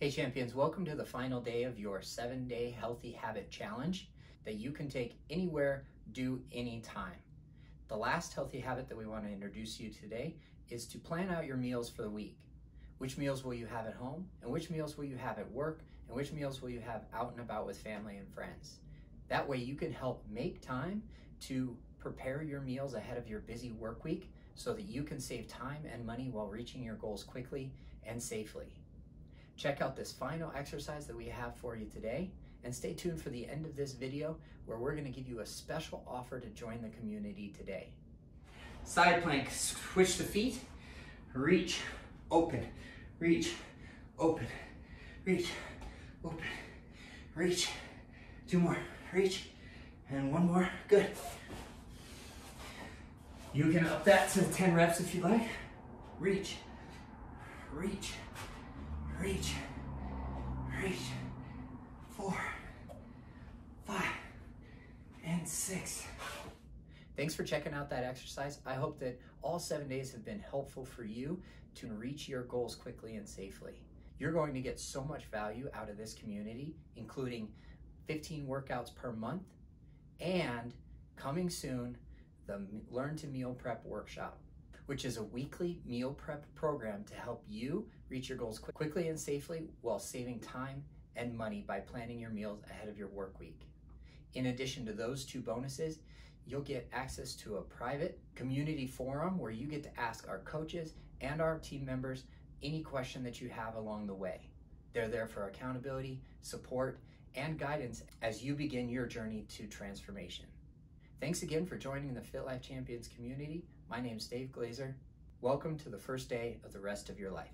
Hey champions, welcome to the final day of your seven day healthy habit challenge that you can take anywhere, do anytime. The last healthy habit that we want to introduce you today is to plan out your meals for the week. Which meals will you have at home, and which meals will you have at work, and which meals will you have out and about with family and friends. That way you can help make time to prepare your meals ahead of your busy work week so that you can save time and money while reaching your goals quickly and safely. Check out this final exercise that we have for you today and stay tuned for the end of this video where we're gonna give you a special offer to join the community today. Side plank, switch the feet, reach, open, reach, open, reach, open, reach. Two more, reach, and one more, good. You can up that to 10 reps if you like. Reach, reach, reach, reach, four, five, and six. Thanks for checking out that exercise. I hope that all seven days have been helpful for you to reach your goals quickly and safely. You're going to get so much value out of this community, including 15 workouts per month, and coming soon, the Learn to Meal Prep Workshop which is a weekly meal prep program to help you reach your goals quickly and safely while saving time and money by planning your meals ahead of your work week. In addition to those two bonuses, you'll get access to a private community forum where you get to ask our coaches and our team members any question that you have along the way. They're there for accountability, support, and guidance as you begin your journey to transformation. Thanks again for joining the Fit Life Champions community. My name is Dave Glaser. Welcome to the first day of the rest of your life.